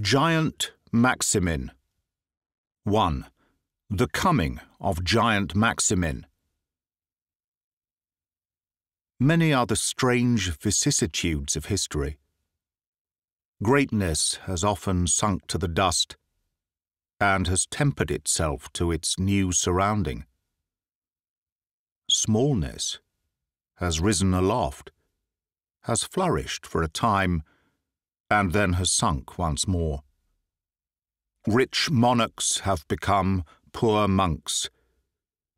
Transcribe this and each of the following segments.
Giant Maximin 1. The Coming of Giant Maximin Many are the strange vicissitudes of history. Greatness has often sunk to the dust and has tempered itself to its new surrounding. Smallness has risen aloft, has flourished for a time, and then has sunk once more. Rich monarchs have become poor monks.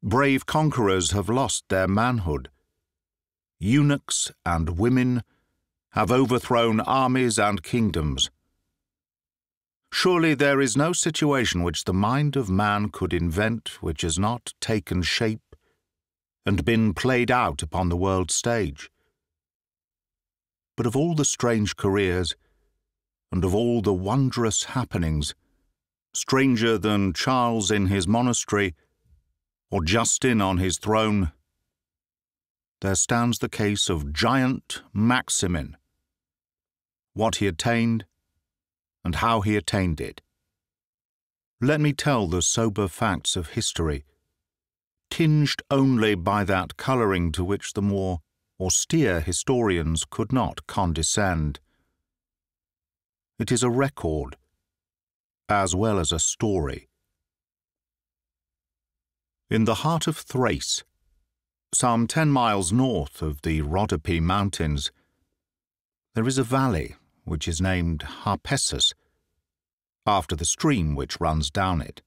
Brave conquerors have lost their manhood. Eunuchs and women have overthrown armies and kingdoms. Surely there is no situation which the mind of man could invent which has not taken shape and been played out upon the world stage. But of all the strange careers, and of all the wondrous happenings, stranger than Charles in his monastery, or Justin on his throne, there stands the case of giant Maximin, what he attained, and how he attained it. Let me tell the sober facts of history, tinged only by that colouring to which the more austere historians could not condescend. It is a record, as well as a story. In the heart of Thrace, some ten miles north of the Rhodope Mountains, there is a valley which is named Harpessus, after the stream which runs down it.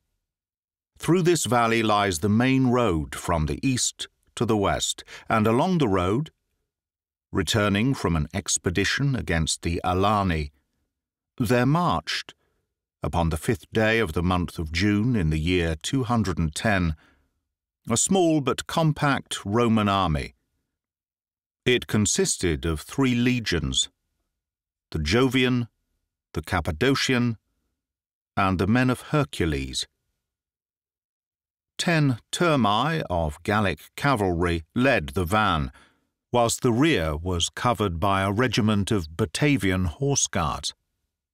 Through this valley lies the main road from the east to the west, and along the road, returning from an expedition against the Alani, there marched, upon the fifth day of the month of June in the year 210, a small but compact Roman army. It consisted of three legions the Jovian, the Cappadocian, and the men of Hercules. Ten turmi of Gallic cavalry led the van, whilst the rear was covered by a regiment of Batavian horse guards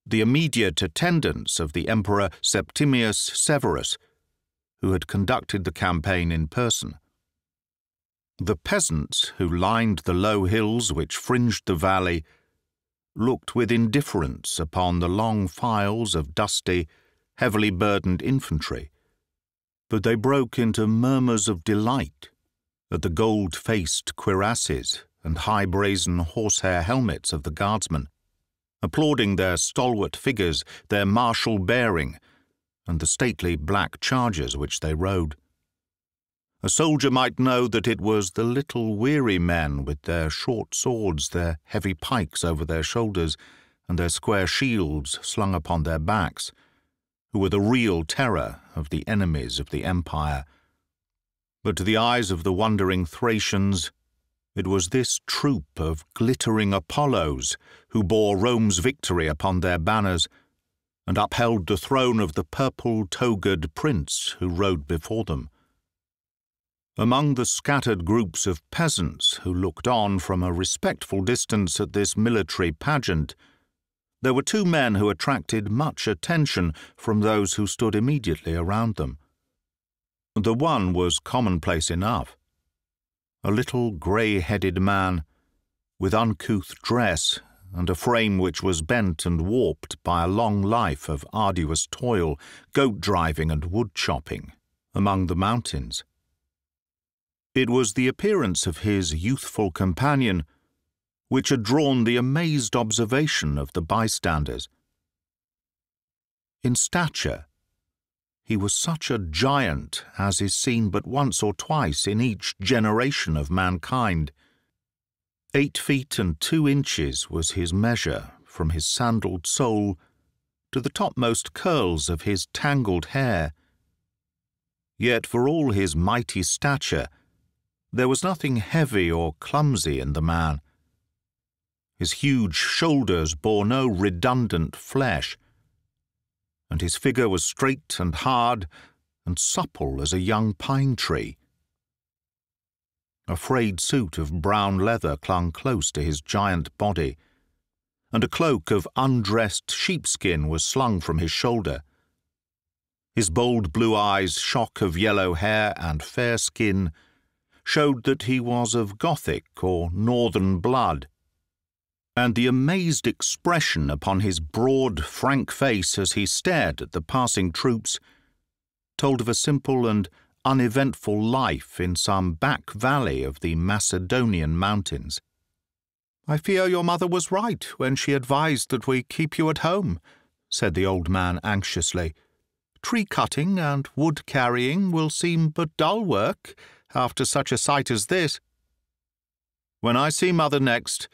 the immediate attendants of the Emperor Septimius Severus, who had conducted the campaign in person. The peasants who lined the low hills which fringed the valley looked with indifference upon the long files of dusty, heavily burdened infantry, but they broke into murmurs of delight at the gold-faced cuirasses and high brazen horsehair helmets of the guardsmen applauding their stalwart figures, their martial bearing, and the stately black chargers which they rode. A soldier might know that it was the little weary men with their short swords, their heavy pikes over their shoulders, and their square shields slung upon their backs, who were the real terror of the enemies of the empire. But to the eyes of the wondering Thracians, it was this troop of glittering Apollos who bore Rome's victory upon their banners and upheld the throne of the purple-togaed prince who rode before them. Among the scattered groups of peasants who looked on from a respectful distance at this military pageant, there were two men who attracted much attention from those who stood immediately around them. The one was commonplace enough a little grey-headed man, with uncouth dress and a frame which was bent and warped by a long life of arduous toil, goat driving and wood chopping, among the mountains. It was the appearance of his youthful companion which had drawn the amazed observation of the bystanders. In stature, he was such a giant as is seen but once or twice in each generation of mankind. Eight feet and two inches was his measure from his sandalled sole to the topmost curls of his tangled hair. Yet for all his mighty stature, there was nothing heavy or clumsy in the man. His huge shoulders bore no redundant flesh, and his figure was straight and hard and supple as a young pine tree. A frayed suit of brown leather clung close to his giant body, and a cloak of undressed sheepskin was slung from his shoulder. His bold blue eyes, shock of yellow hair and fair skin, showed that he was of Gothic or Northern blood, and the amazed expression upon his broad, frank face as he stared at the passing troops told of a simple and uneventful life in some back valley of the Macedonian mountains. I fear your mother was right when she advised that we keep you at home, said the old man anxiously. Tree cutting and wood carrying will seem but dull work after such a sight as this. When I see mother next,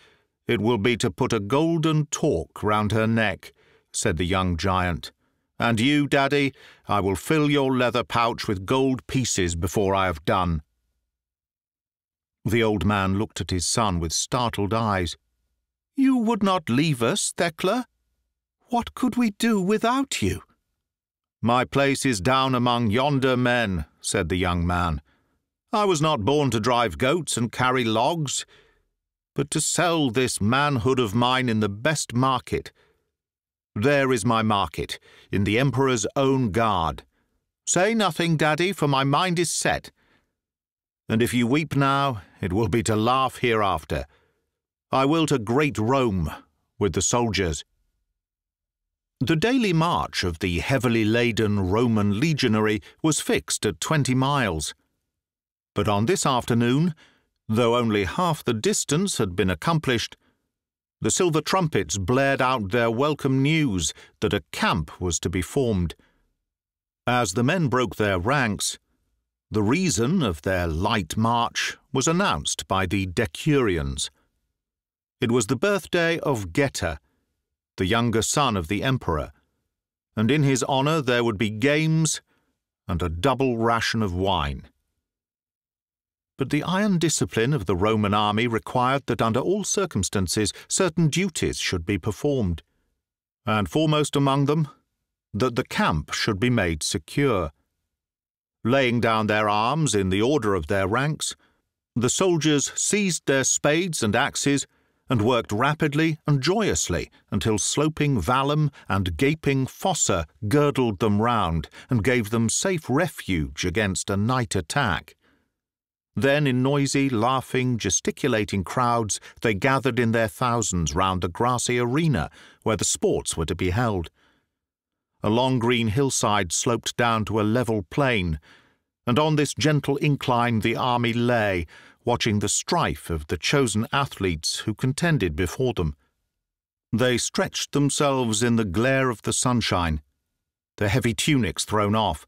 it will be to put a golden torque round her neck, said the young giant. And you, Daddy, I will fill your leather pouch with gold pieces before I have done. The old man looked at his son with startled eyes. You would not leave us, Thecla? What could we do without you? My place is down among yonder men, said the young man. I was not born to drive goats and carry logs, but to sell this manhood of mine in the best market there is my market, in the Emperor's own guard. Say nothing, Daddy, for my mind is set. And if you weep now, it will be to laugh hereafter. I will to great Rome with the soldiers. The daily march of the heavily laden Roman legionary was fixed at twenty miles. But on this afternoon, though only half the distance had been accomplished, the silver trumpets blared out their welcome news that a camp was to be formed. As the men broke their ranks, the reason of their light march was announced by the Decurions. It was the birthday of Geta, the younger son of the emperor, and in his honour there would be games and a double ration of wine. But the iron discipline of the Roman army required that under all circumstances certain duties should be performed, and foremost among them, that the camp should be made secure. Laying down their arms in the order of their ranks, the soldiers seized their spades and axes and worked rapidly and joyously until sloping vallum and gaping fossa girdled them round and gave them safe refuge against a night attack. Then, in noisy, laughing, gesticulating crowds, they gathered in their thousands round the grassy arena where the sports were to be held. A long green hillside sloped down to a level plain, and on this gentle incline the army lay, watching the strife of the chosen athletes who contended before them. They stretched themselves in the glare of the sunshine, their heavy tunics thrown off,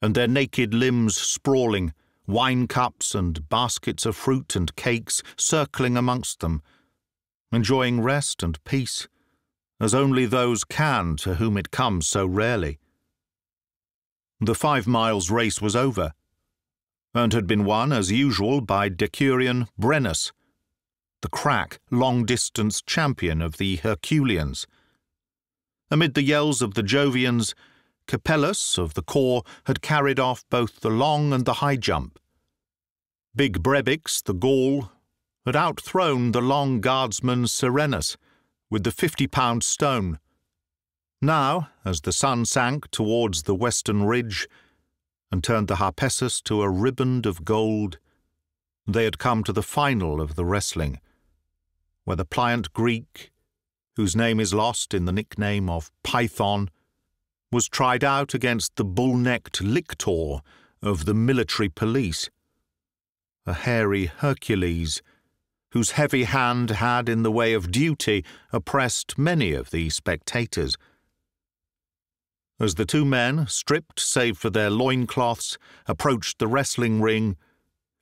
and their naked limbs sprawling, wine cups and baskets of fruit and cakes circling amongst them, enjoying rest and peace, as only those can to whom it comes so rarely. The five miles race was over, and had been won as usual by Decurion Brennus, the crack, long-distance champion of the Herculeans. Amid the yells of the Jovians, Capellus of the corps had carried off both the long and the high jump. Big Brebix, the Gaul, had outthrown the long guardsman Serenus with the fifty-pound stone. Now, as the sun sank towards the western ridge and turned the Harpessus to a riband of gold, they had come to the final of the wrestling, where the pliant Greek, whose name is lost in the nickname of Python, was tried out against the bull-necked lictor of the military police, a hairy Hercules, whose heavy hand had, in the way of duty, oppressed many of the spectators. As the two men, stripped save for their loincloths, approached the wrestling ring,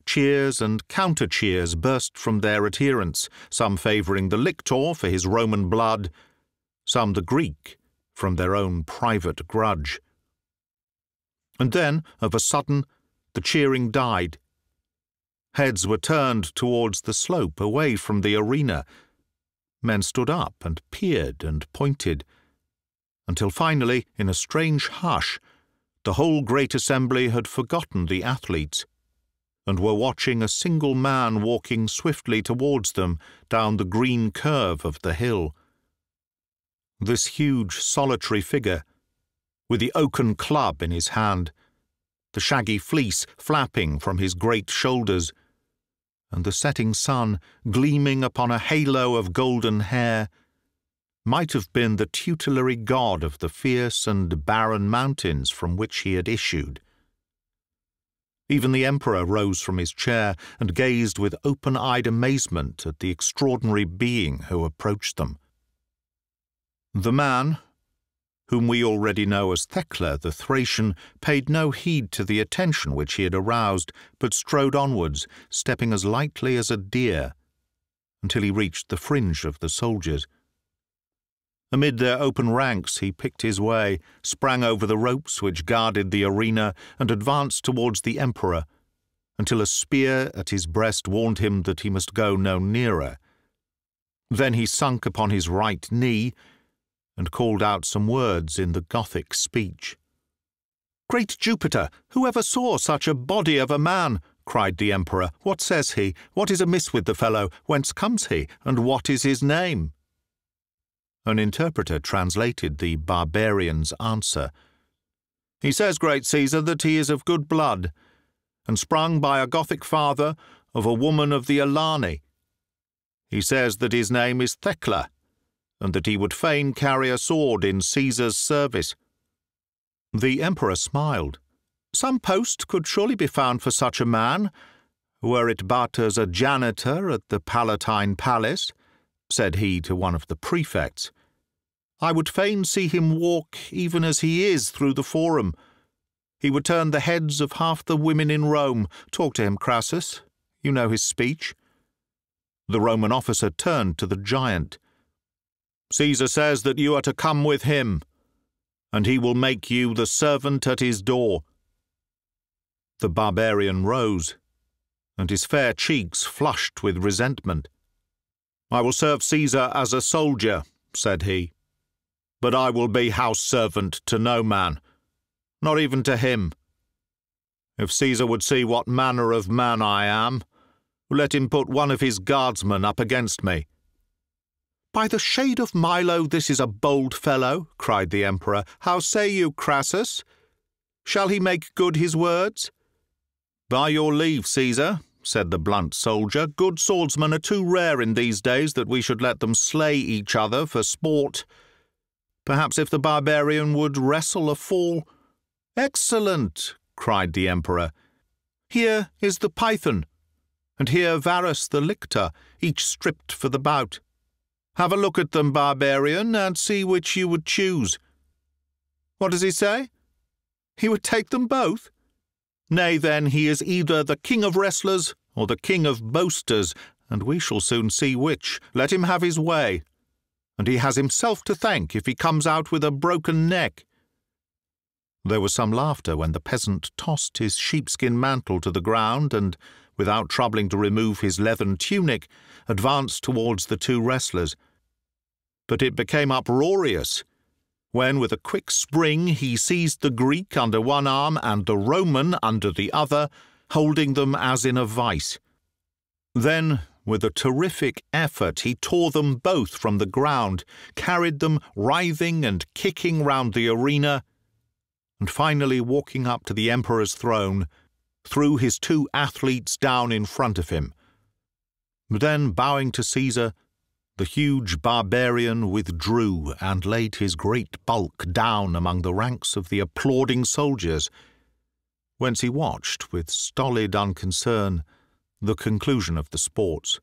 cheers and counter-cheers burst from their adherents, some favouring the lictor for his Roman blood, some the Greek from their own private grudge. And then, of a sudden, the cheering died. Heads were turned towards the slope away from the arena. Men stood up and peered and pointed, until finally, in a strange hush, the whole great assembly had forgotten the athletes and were watching a single man walking swiftly towards them down the green curve of the hill This huge solitary figure, with the oaken club in his hand, the shaggy fleece flapping from his great shoulders, and the setting sun gleaming upon a halo of golden hair, might have been the tutelary god of the fierce and barren mountains from which he had issued. Even the Emperor rose from his chair and gazed with open-eyed amazement at the extraordinary being who approached them. The man, whom we already know as Thecla the Thracian, paid no heed to the attention which he had aroused, but strode onwards, stepping as lightly as a deer, until he reached the fringe of the soldiers. Amid their open ranks he picked his way, sprang over the ropes which guarded the arena, and advanced towards the Emperor, until a spear at his breast warned him that he must go no nearer. Then he sunk upon his right knee, and called out some words in the Gothic speech. Great Jupiter, who ever saw such a body of a man? cried the Emperor. What says he? What is amiss with the fellow? Whence comes he? And what is his name? An interpreter translated the barbarian's answer. He says, Great Caesar, that he is of good blood, and sprung by a Gothic father of a woman of the Alani. He says that his name is Thecla, and that he would fain carry a sword in Caesar's service. The emperor smiled. Some post could surely be found for such a man, were it but as a janitor at the Palatine Palace, said he to one of the prefects. I would fain see him walk even as he is through the forum. He would turn the heads of half the women in Rome. Talk to him, Crassus. You know his speech. The Roman officer turned to the giant. Caesar says that you are to come with him, and he will make you the servant at his door. The barbarian rose, and his fair cheeks flushed with resentment. I will serve Caesar as a soldier, said he, but I will be house servant to no man, not even to him. If Caesar would see what manner of man I am, let him put one of his guardsmen up against me. By the shade of Milo, this is a bold fellow, cried the Emperor. How say you, Crassus? Shall he make good his words? By your leave, Caesar, said the blunt soldier. Good swordsmen are too rare in these days that we should let them slay each other for sport. Perhaps if the barbarian would wrestle a fall. Excellent, cried the Emperor. Here is the python, and here Varus the lictor, each stripped for the bout. Have a look at them, barbarian, and see which you would choose. What does he say? He would take them both? Nay, then, he is either the king of wrestlers or the king of boasters, and we shall soon see which. Let him have his way. And he has himself to thank if he comes out with a broken neck. There was some laughter when the peasant tossed his sheepskin mantle to the ground and, without troubling to remove his leathern tunic, advanced towards the two wrestlers but it became uproarious when, with a quick spring, he seized the Greek under one arm and the Roman under the other, holding them as in a vice. Then, with a terrific effort, he tore them both from the ground, carried them writhing and kicking round the arena, and finally, walking up to the Emperor's throne, threw his two athletes down in front of him. Then, bowing to Caesar, the huge barbarian withdrew and laid his great bulk down among the ranks of the applauding soldiers, whence he watched with stolid unconcern the conclusion of the sports.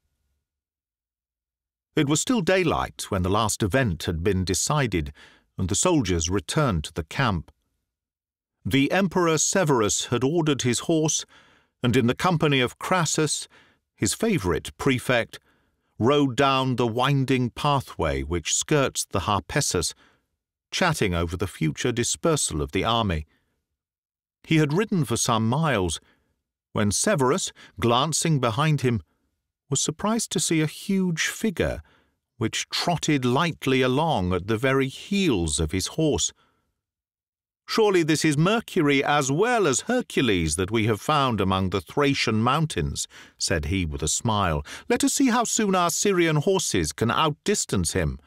It was still daylight when the last event had been decided, and the soldiers returned to the camp. The Emperor Severus had ordered his horse, and in the company of Crassus, his favourite prefect, rode down the winding pathway which skirts the Harpessus, chatting over the future dispersal of the army. He had ridden for some miles, when Severus, glancing behind him, was surprised to see a huge figure which trotted lightly along at the very heels of his horse. Surely this is Mercury as well as Hercules that we have found among the Thracian mountains, said he with a smile. Let us see how soon our Syrian horses can outdistance him.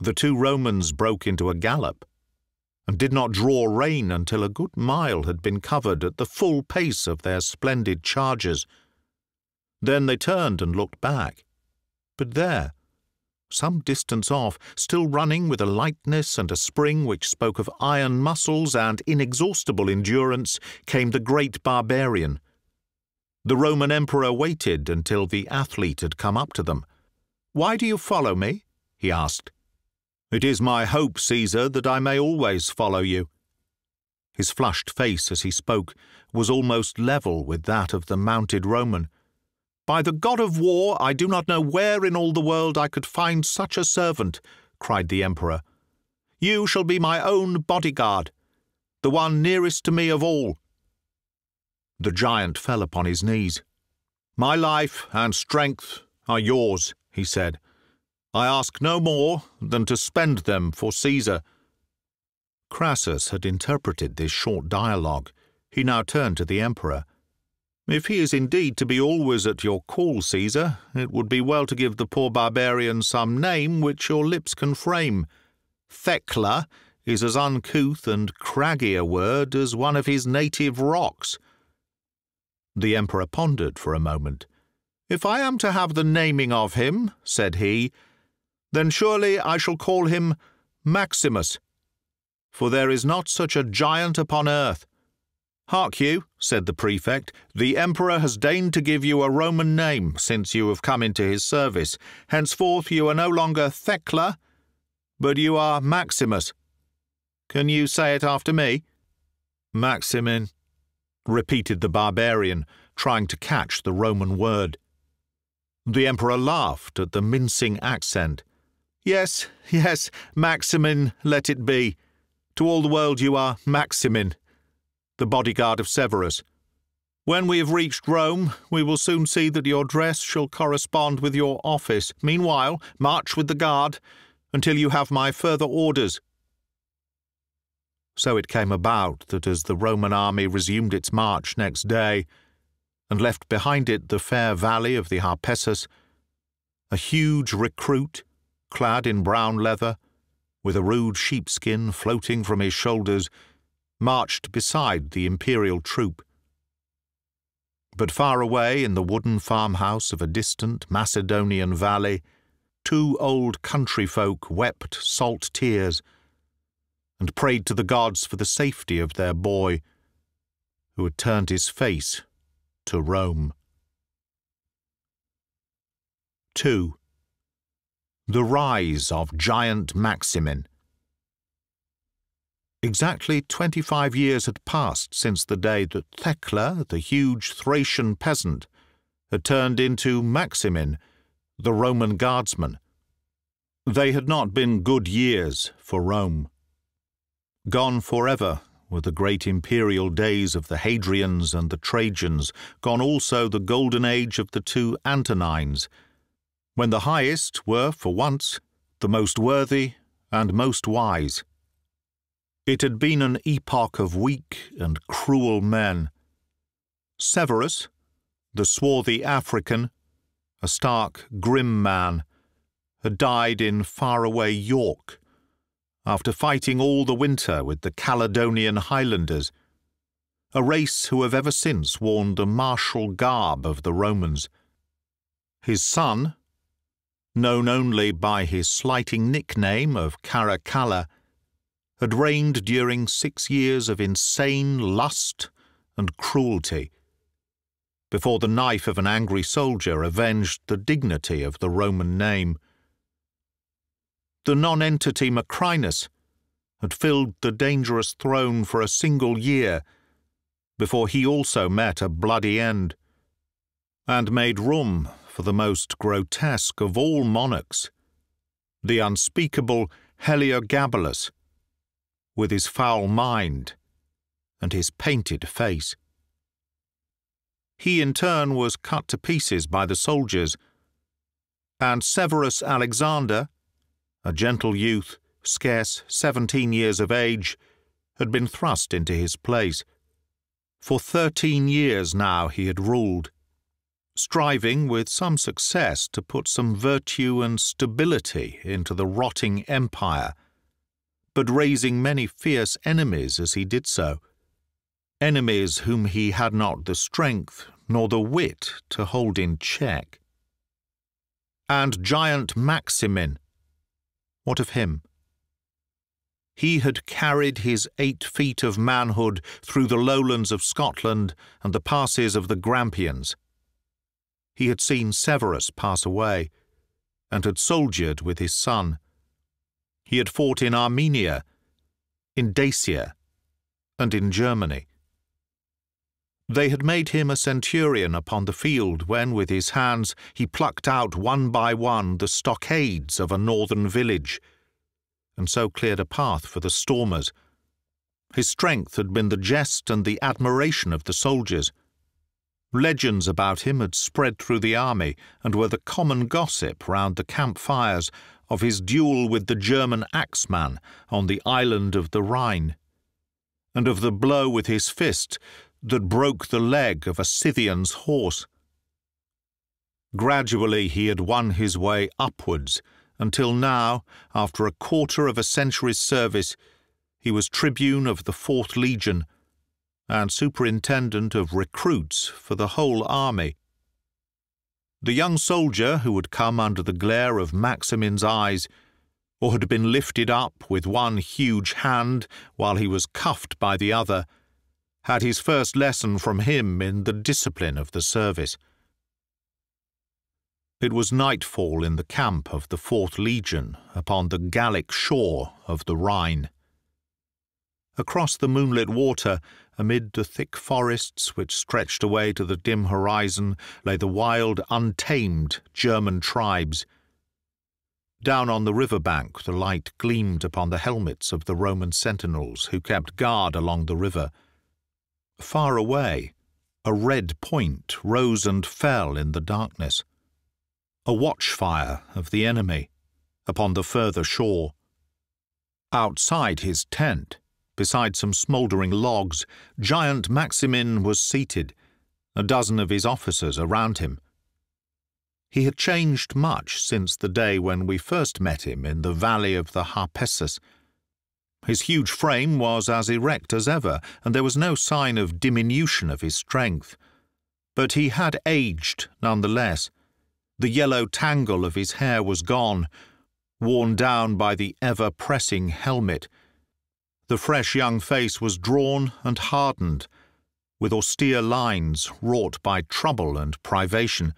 The two Romans broke into a gallop, and did not draw rein until a good mile had been covered at the full pace of their splendid chargers. Then they turned and looked back. But there, some distance off, still running with a lightness and a spring which spoke of iron muscles and inexhaustible endurance, came the great barbarian. The Roman emperor waited until the athlete had come up to them. Why do you follow me? he asked. It is my hope, Caesar, that I may always follow you. His flushed face as he spoke was almost level with that of the mounted Roman. By the god of war, I do not know where in all the world I could find such a servant, cried the emperor. You shall be my own bodyguard, the one nearest to me of all. The giant fell upon his knees. My life and strength are yours, he said. I ask no more than to spend them for Caesar. Crassus had interpreted this short dialogue. He now turned to the emperor. If he is indeed to be always at your call, Caesar, it would be well to give the poor barbarian some name which your lips can frame. Thecla is as uncouth and craggy a word as one of his native rocks. The emperor pondered for a moment. If I am to have the naming of him, said he, then surely I shall call him Maximus. For there is not such a giant upon earth. Hark you, said the prefect, the emperor has deigned to give you a Roman name since you have come into his service. Henceforth you are no longer Thecla, but you are Maximus. Can you say it after me? Maximin, repeated the barbarian, trying to catch the Roman word. The emperor laughed at the mincing accent. Yes, yes, Maximin, let it be. To all the world you are Maximin, the bodyguard of Severus. When we have reached Rome, we will soon see that your dress shall correspond with your office. Meanwhile, march with the guard until you have my further orders. So it came about that as the Roman army resumed its march next day, and left behind it the fair valley of the Harpessus, a huge recruit, clad in brown leather, with a rude sheepskin floating from his shoulders, marched beside the imperial troop. But far away in the wooden farmhouse of a distant Macedonian valley, two old country folk wept salt tears and prayed to the gods for the safety of their boy, who had turned his face to Rome. 2. The Rise of Giant Maximin. Exactly twenty five years had passed since the day that Thecla, the huge Thracian peasant, had turned into Maximin, the Roman guardsman. They had not been good years for Rome. Gone forever were the great imperial days of the Hadrians and the Trajans, gone also the golden age of the two Antonines, when the highest were, for once, the most worthy and most wise. It had been an epoch of weak and cruel men. Severus, the swarthy African, a stark, grim man, had died in faraway York after fighting all the winter with the Caledonian Highlanders, a race who have ever since worn the martial garb of the Romans. His son, known only by his slighting nickname of Caracalla, had reigned during six years of insane lust and cruelty, before the knife of an angry soldier avenged the dignity of the Roman name. The nonentity Macrinus had filled the dangerous throne for a single year before he also met a bloody end, and made room for the most grotesque of all monarchs, the unspeakable Heliogabalus, with his foul mind and his painted face. He in turn was cut to pieces by the soldiers, and Severus Alexander, a gentle youth, scarce seventeen years of age, had been thrust into his place. For thirteen years now he had ruled, striving with some success to put some virtue and stability into the rotting empire, but raising many fierce enemies as he did so, enemies whom he had not the strength nor the wit to hold in check. And giant Maximin, what of him? He had carried his eight feet of manhood through the lowlands of Scotland and the passes of the Grampians. He had seen Severus pass away, and had soldiered with his son. He had fought in Armenia, in Dacia, and in Germany. They had made him a centurion upon the field when, with his hands, he plucked out one by one the stockades of a northern village and so cleared a path for the stormers. His strength had been the jest and the admiration of the soldiers. Legends about him had spread through the army and were the common gossip round the campfires of his duel with the German axeman on the island of the Rhine, and of the blow with his fist that broke the leg of a Scythian's horse. Gradually he had won his way upwards until now, after a quarter of a century's service, he was tribune of the Fourth Legion and superintendent of recruits for the whole army. The young soldier who had come under the glare of Maximin's eyes, or had been lifted up with one huge hand while he was cuffed by the other, had his first lesson from him in the discipline of the service. It was nightfall in the camp of the Fourth Legion upon the Gallic shore of the Rhine. Across the moonlit water, amid the thick forests which stretched away to the dim horizon, lay the wild, untamed German tribes. Down on the river bank, the light gleamed upon the helmets of the Roman sentinels who kept guard along the river. Far away, a red point rose and fell in the darkness a watchfire of the enemy upon the further shore. Outside his tent, beside some smouldering logs, giant Maximin was seated, a dozen of his officers around him. He had changed much since the day when we first met him in the valley of the Harpessus. His huge frame was as erect as ever, and there was no sign of diminution of his strength. But he had aged none the less the yellow tangle of his hair was gone, worn down by the ever pressing helmet. The fresh young face was drawn and hardened, with austere lines wrought by trouble and privation.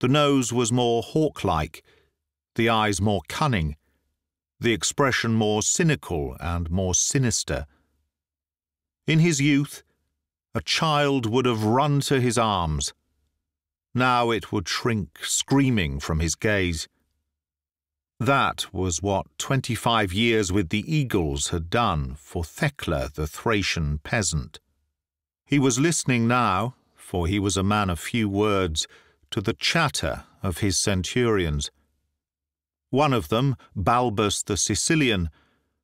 The nose was more hawk like, the eyes more cunning, the expression more cynical and more sinister. In his youth, a child would have run to his arms now it would shrink screaming from his gaze. That was what twenty-five years with the eagles had done for Thecla the Thracian peasant. He was listening now, for he was a man of few words, to the chatter of his centurions. One of them, Balbus the Sicilian,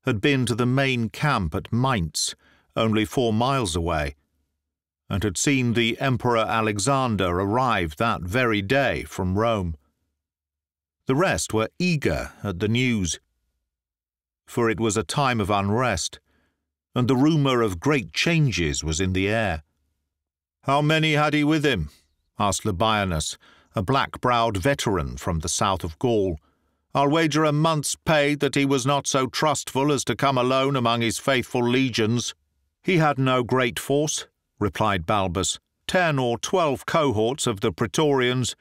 had been to the main camp at Mainz, only four miles away, and had seen the Emperor Alexander arrive that very day from Rome. The rest were eager at the news, for it was a time of unrest, and the rumour of great changes was in the air. How many had he with him? asked Labienus, a black-browed veteran from the south of Gaul. I'll wager a month's pay that he was not so trustful as to come alone among his faithful legions. He had no great force, replied Balbus, ten or twelve cohorts of the Praetorians,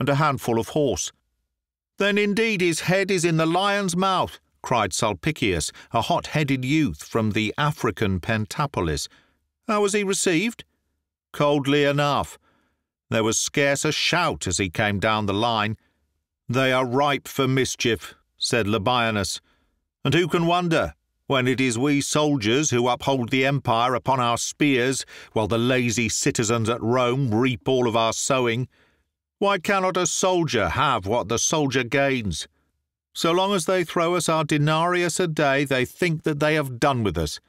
and a handful of horse. Then indeed his head is in the lion's mouth, cried Sulpicius, a hot-headed youth from the African Pentapolis. How was he received? Coldly enough. There was scarce a shout as he came down the line. They are ripe for mischief, said Labienus. And who can wonder? when it is we soldiers who uphold the empire upon our spears, while the lazy citizens at Rome reap all of our sowing. Why cannot a soldier have what the soldier gains? So long as they throw us our denarius a day, they think that they have done with us.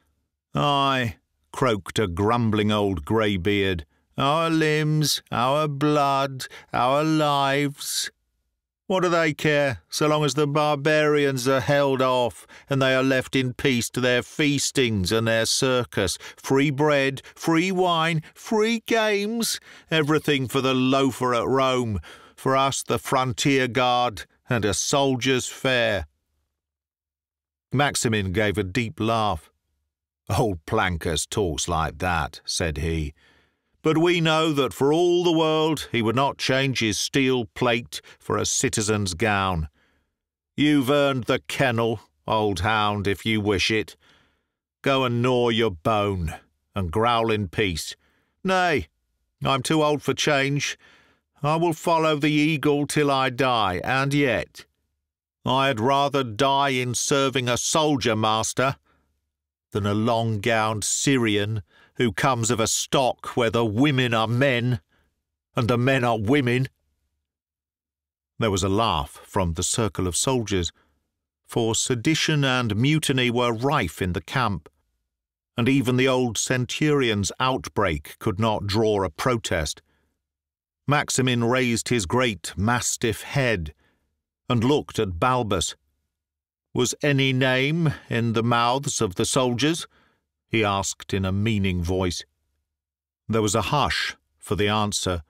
Ay, croaked a grumbling old greybeard, our limbs, our blood, our lives. What do they care, so long as the barbarians are held off and they are left in peace to their feastings and their circus? Free bread, free wine, free games, everything for the loafer at Rome, for us the frontier guard, and a soldier's fare. Maximin gave a deep laugh. Old Plancus talks like that, said he. But we know that for all the world he would not change his steel plate for a citizen's gown. You've earned the kennel, old hound, if you wish it. Go and gnaw your bone, and growl in peace. Nay, I'm too old for change. I will follow the eagle till I die, and yet I had rather die in serving a soldier master than a long gowned Syrian who comes of a stock where the women are men and the men are women. There was a laugh from the circle of soldiers, for sedition and mutiny were rife in the camp, and even the old centurion's outbreak could not draw a protest. Maximin raised his great mastiff head and looked at Balbus. Was any name in the mouths of the soldiers? He asked in a meaning voice. There was a hush for the answer.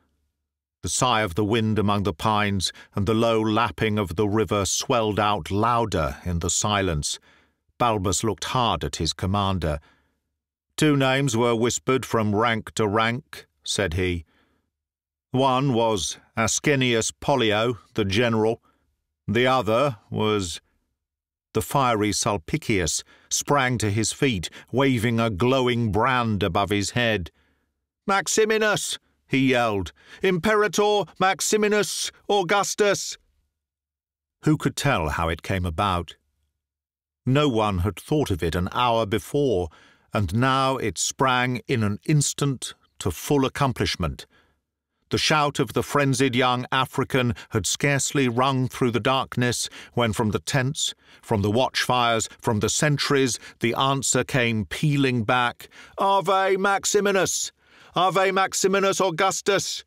The sigh of the wind among the pines and the low lapping of the river swelled out louder in the silence. Balbus looked hard at his commander. Two names were whispered from rank to rank, said he. One was Ascanius Pollio, the general. The other was the fiery Sulpicius sprang to his feet, waving a glowing brand above his head. Maximinus! he yelled. Imperator Maximinus Augustus! Who could tell how it came about? No one had thought of it an hour before, and now it sprang in an instant to full accomplishment. The shout of the frenzied young African had scarcely rung through the darkness when from the tents, from the watchfires, from the sentries, the answer came pealing back Ave Maximinus! Ave Maximinus Augustus!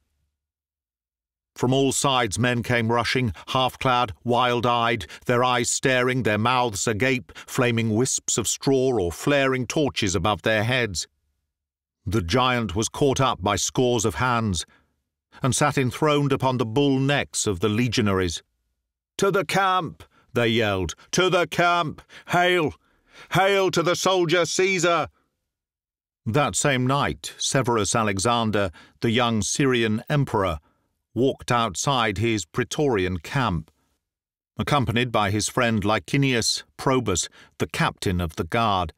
From all sides men came rushing, half-clad, wild-eyed, their eyes staring, their mouths agape, flaming wisps of straw or flaring torches above their heads. The giant was caught up by scores of hands, and sat enthroned upon the bull necks of the legionaries. To the camp! they yelled. To the camp! Hail! Hail to the soldier Caesar! That same night, Severus Alexander, the young Syrian emperor, walked outside his Praetorian camp, accompanied by his friend Licinius Probus, the captain of the guard.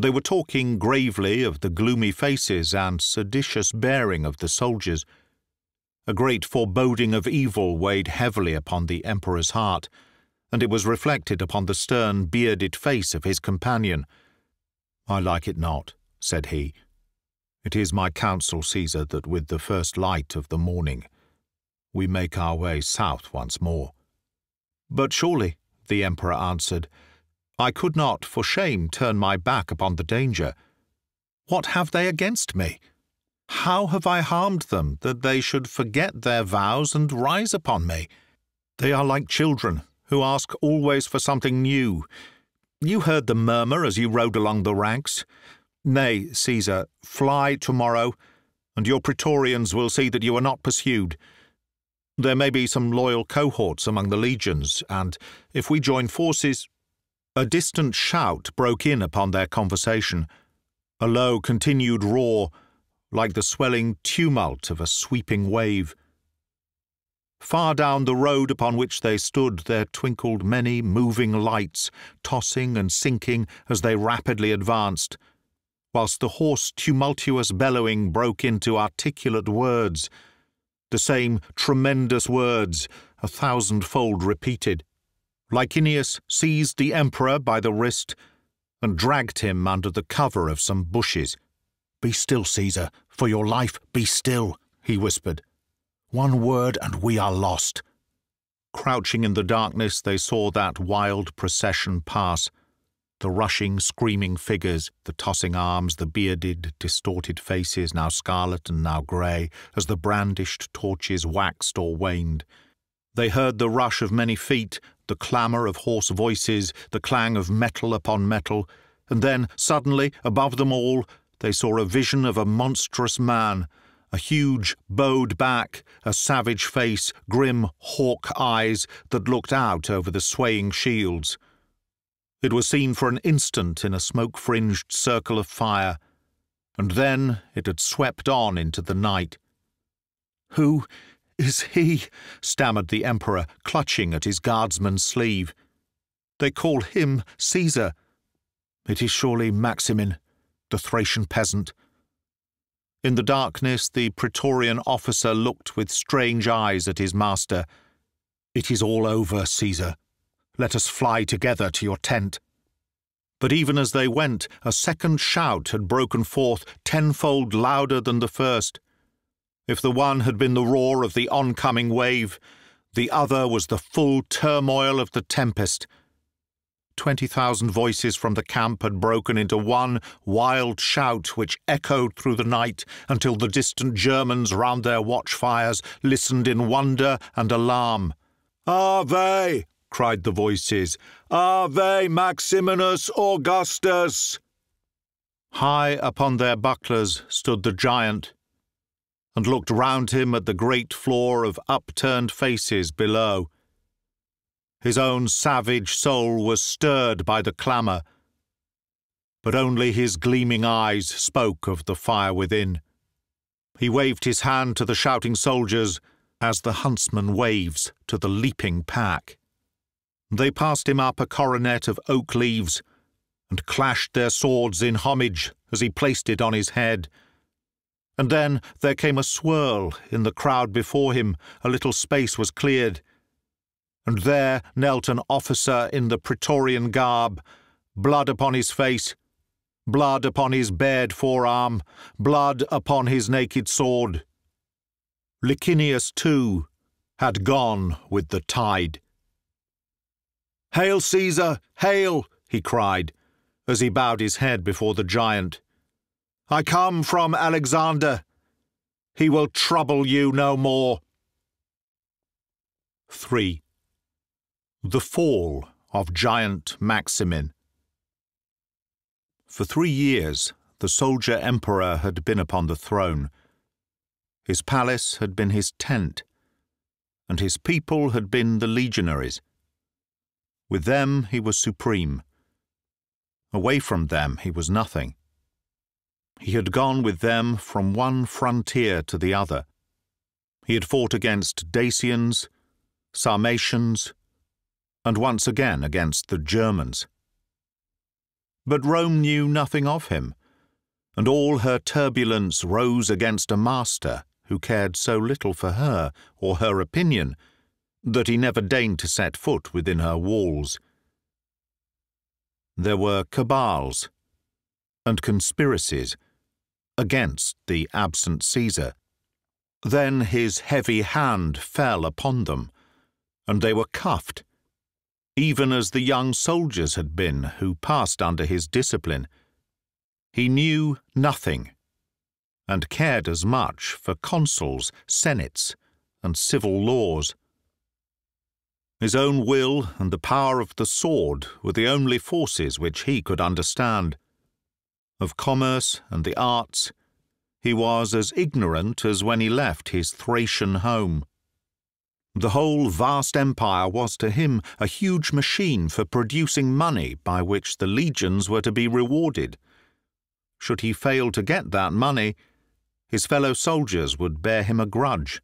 They were talking gravely of the gloomy faces and seditious bearing of the soldiers. A great foreboding of evil weighed heavily upon the Emperor's heart, and it was reflected upon the stern, bearded face of his companion. I like it not, said he. It is my counsel, Caesar, that with the first light of the morning we make our way south once more. But surely, the Emperor answered, I could not, for shame, turn my back upon the danger. What have they against me? How have I harmed them that they should forget their vows and rise upon me? They are like children, who ask always for something new. You heard the murmur as you rode along the ranks. Nay, Caesar, fly tomorrow, and your Praetorians will see that you are not pursued. There may be some loyal cohorts among the legions, and if we join forces, a distant shout broke in upon their conversation, a low, continued roar, like the swelling tumult of a sweeping wave. Far down the road upon which they stood there twinkled many moving lights, tossing and sinking as they rapidly advanced, whilst the hoarse, tumultuous bellowing broke into articulate words, the same tremendous words, a thousandfold repeated. Licinius seized the emperor by the wrist and dragged him under the cover of some bushes. Be still, Caesar, for your life, be still, he whispered. One word and we are lost. Crouching in the darkness, they saw that wild procession pass. the rushing, screaming figures, the tossing arms, the bearded, distorted faces, now scarlet and now grey, as the brandished torches waxed or waned. They heard the rush of many feet, the clamour of hoarse voices, the clang of metal upon metal, and then, suddenly, above them all, they saw a vision of a monstrous man, a huge, bowed back, a savage face, grim hawk eyes that looked out over the swaying shields. It was seen for an instant in a smoke fringed circle of fire, and then it had swept on into the night. Who is he? stammered the Emperor, clutching at his guardsman's sleeve. They call him Caesar. It is surely Maximin, the Thracian peasant. In the darkness, the Praetorian officer looked with strange eyes at his master. It is all over, Caesar. Let us fly together to your tent. But even as they went, a second shout had broken forth, tenfold louder than the first. If the one had been the roar of the oncoming wave, the other was the full turmoil of the tempest. Twenty thousand voices from the camp had broken into one wild shout which echoed through the night until the distant Germans round their watchfires listened in wonder and alarm. Ave! cried the voices. Ave Maximinus Augustus! High upon their bucklers stood the giant, and looked round him at the great floor of upturned faces below. His own savage soul was stirred by the clamour, but only his gleaming eyes spoke of the fire within. He waved his hand to the shouting soldiers as the huntsman waves to the leaping pack. They passed him up a coronet of oak leaves and clashed their swords in homage as he placed it on his head. And then there came a swirl in the crowd before him, a little space was cleared, and there knelt an officer in the Praetorian garb, blood upon his face, blood upon his bared forearm, blood upon his naked sword. Licinius, too, had gone with the tide. Hail, Caesar! Hail! he cried, as he bowed his head before the giant. I come from Alexander. He will trouble you no more. 3. The Fall of Giant Maximin For three years the soldier emperor had been upon the throne. His palace had been his tent, and his people had been the legionaries. With them he was supreme. Away from them he was nothing. He had gone with them from one frontier to the other. He had fought against Dacians, Sarmatians, and once again against the Germans. But Rome knew nothing of him, and all her turbulence rose against a master who cared so little for her or her opinion that he never deigned to set foot within her walls. There were cabals and conspiracies against the absent Caesar. Then his heavy hand fell upon them, and they were cuffed, even as the young soldiers had been who passed under his discipline. He knew nothing, and cared as much for consuls, senates, and civil laws. His own will and the power of the sword were the only forces which he could understand. Of commerce and the arts, he was as ignorant as when he left his Thracian home. The whole vast empire was to him a huge machine for producing money by which the legions were to be rewarded. Should he fail to get that money, his fellow soldiers would bear him a grudge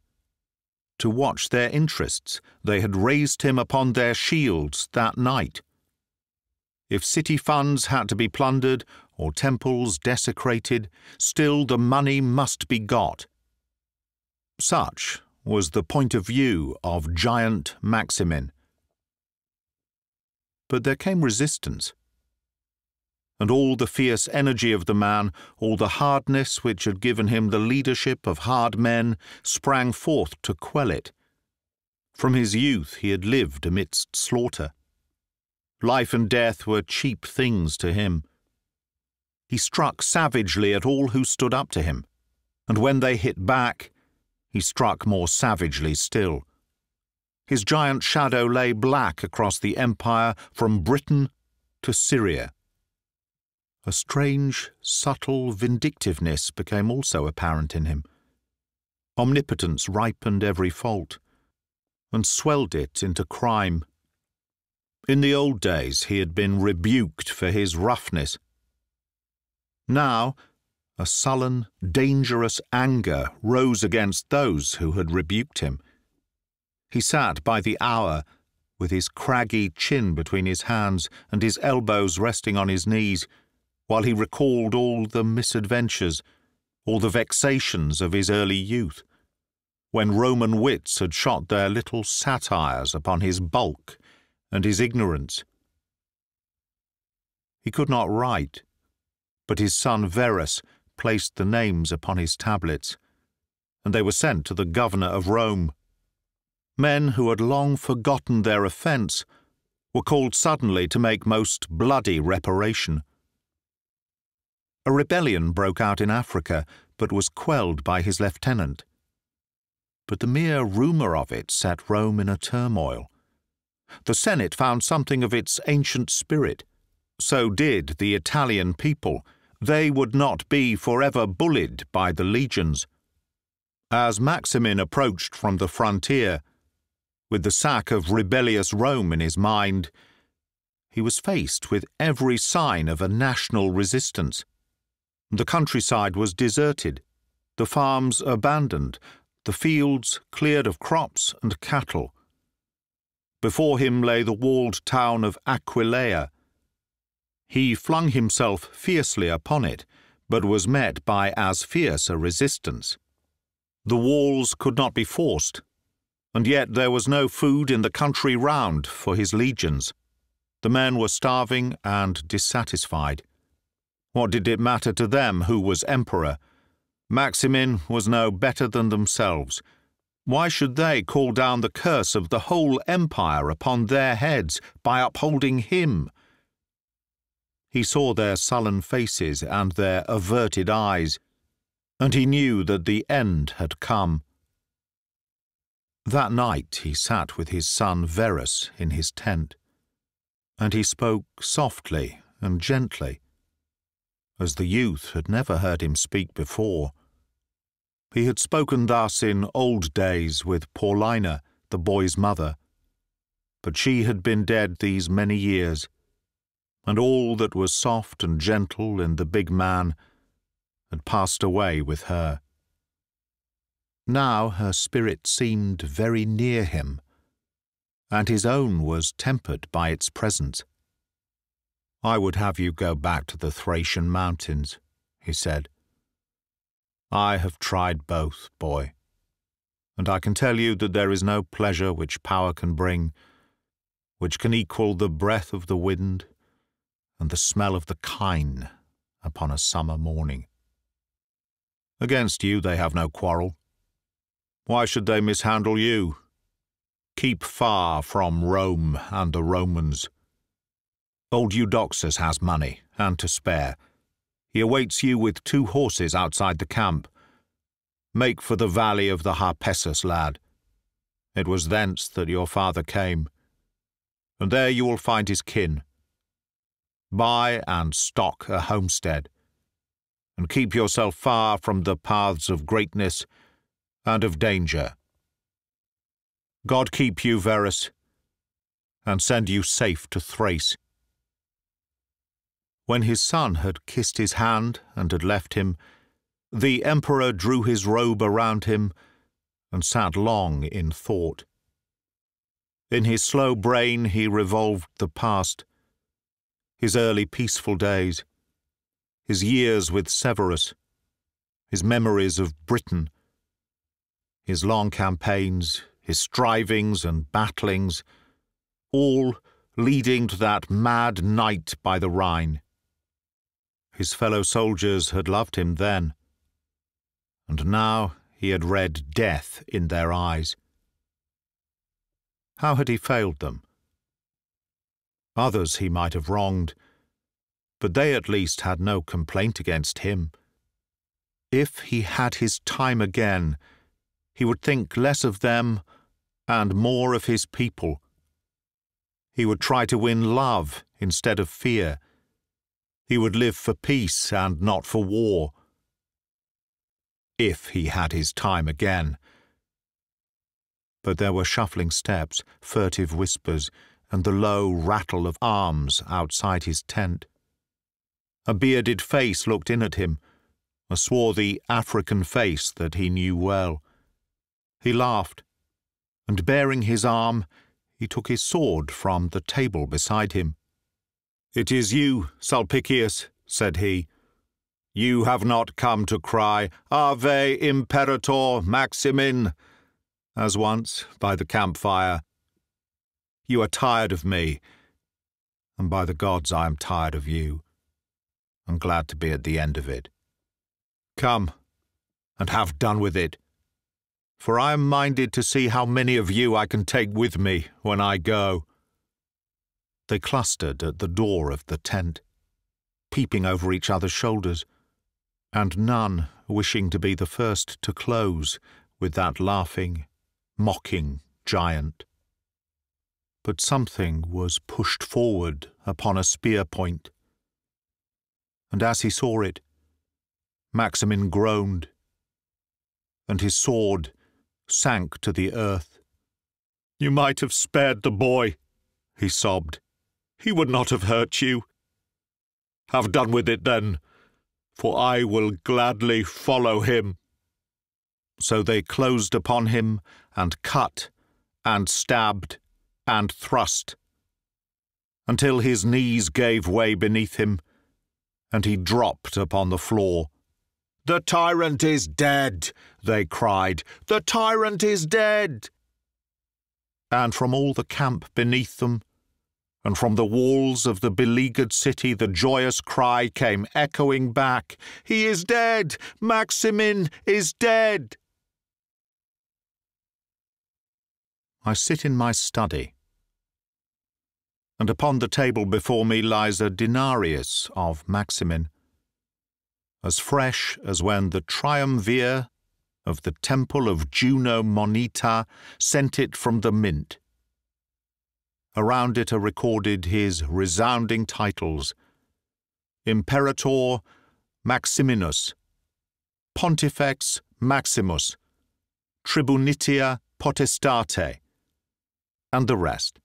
to watch their interests. They had raised him upon their shields that night. If city funds had to be plundered or temples desecrated, still the money must be got. Such was the point of view of giant Maximin. But there came resistance and all the fierce energy of the man, all the hardness which had given him the leadership of hard men, sprang forth to quell it. From his youth he had lived amidst slaughter. Life and death were cheap things to him. He struck savagely at all who stood up to him, and when they hit back, he struck more savagely still. His giant shadow lay black across the empire from Britain to Syria. A strange, subtle vindictiveness became also apparent in him. Omnipotence ripened every fault and swelled it into crime. In the old days he had been rebuked for his roughness. Now, a sullen, dangerous anger rose against those who had rebuked him. He sat by the hour, with his craggy chin between his hands and his elbows resting on his knees, while he recalled all the misadventures, all the vexations of his early youth, when Roman wits had shot their little satires upon his bulk and his ignorance. He could not write, but his son Verus placed the names upon his tablets, and they were sent to the governor of Rome. Men who had long forgotten their offence were called suddenly to make most bloody reparation. A rebellion broke out in Africa, but was quelled by his lieutenant. But the mere rumour of it set Rome in a turmoil. The Senate found something of its ancient spirit. So did the Italian people. They would not be forever bullied by the legions. As Maximin approached from the frontier, with the sack of rebellious Rome in his mind, he was faced with every sign of a national resistance. The countryside was deserted, the farms abandoned, the fields cleared of crops and cattle. Before him lay the walled town of Aquileia. He flung himself fiercely upon it, but was met by as fierce a resistance. The walls could not be forced, and yet there was no food in the country round for his legions. The men were starving and dissatisfied. What did it matter to them who was emperor? Maximin was no better than themselves. Why should they call down the curse of the whole empire upon their heads by upholding him? He saw their sullen faces and their averted eyes, and he knew that the end had come. That night he sat with his son Verus in his tent, and he spoke softly and gently, as the youth had never heard him speak before. He had spoken thus in old days with Paulina, the boy's mother, but she had been dead these many years, and all that was soft and gentle in the big man had passed away with her. Now her spirit seemed very near him, and his own was tempered by its presence. I would have you go back to the Thracian mountains, he said. I have tried both, boy, and I can tell you that there is no pleasure which power can bring, which can equal the breath of the wind and the smell of the kine upon a summer morning. Against you they have no quarrel. Why should they mishandle you? Keep far from Rome and the Romans. Old Eudoxus has money, and to spare. He awaits you with two horses outside the camp. Make for the valley of the Harpessus, lad. It was thence that your father came, and there you will find his kin. Buy and stock a homestead, and keep yourself far from the paths of greatness and of danger. God keep you, Verus, and send you safe to Thrace. When his son had kissed his hand and had left him, the emperor drew his robe around him and sat long in thought. In his slow brain he revolved the past, his early peaceful days, his years with Severus, his memories of Britain, his long campaigns, his strivings and battlings, all leading to that mad night by the Rhine. His fellow soldiers had loved him then, and now he had read death in their eyes. How had he failed them? Others he might have wronged, but they at least had no complaint against him. If he had his time again, he would think less of them and more of his people. He would try to win love instead of fear. He would live for peace and not for war. If he had his time again. But there were shuffling steps, furtive whispers, and the low rattle of arms outside his tent. A bearded face looked in at him, a swarthy African face that he knew well. He laughed, and baring his arm, he took his sword from the table beside him. It is you, Sulpicius, said he. You have not come to cry, Ave Imperator Maximin, as once, by the campfire. You are tired of me, and by the gods I am tired of you and glad to be at the end of it. Come, and have done with it, for I am minded to see how many of you I can take with me when I go. They clustered at the door of the tent, peeping over each other's shoulders, and none wishing to be the first to close with that laughing, mocking giant. But something was pushed forward upon a spear point. and as he saw it, Maximin groaned, and his sword sank to the earth. You might have spared the boy, he sobbed. He would not have hurt you. Have done with it then, for I will gladly follow him. So they closed upon him, and cut, and stabbed, and thrust, until his knees gave way beneath him, and he dropped upon the floor. The tyrant is dead, they cried. The tyrant is dead. And from all the camp beneath them, and from the walls of the beleaguered city, the joyous cry came echoing back He is dead! Maximin is dead! I sit in my study and upon the table before me lies a denarius of Maximin, as fresh as when the triumvir of the temple of Juno Moneta sent it from the mint. Around it are recorded his resounding titles Imperator Maximinus, Pontifex Maximus, Tribunitia Potestate, and the rest.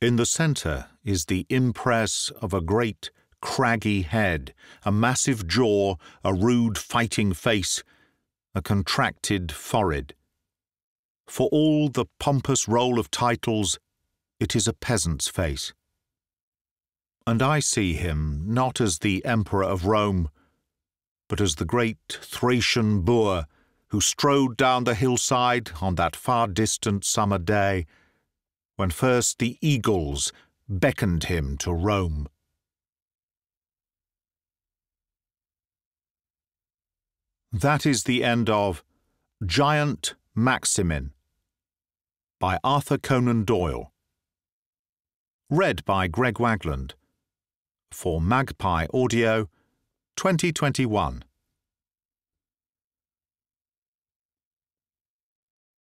In the centre is the impress of a great, craggy head, a massive jaw, a rude fighting face, a contracted forehead. For all the pompous roll of titles, it is a peasant's face. And I see him not as the Emperor of Rome, but as the great Thracian boor who strode down the hillside on that far distant summer day when first the eagles beckoned him to Rome. That is the end of Giant Maximin by Arthur Conan Doyle. Read by Greg Wagland for Magpie Audio 2021.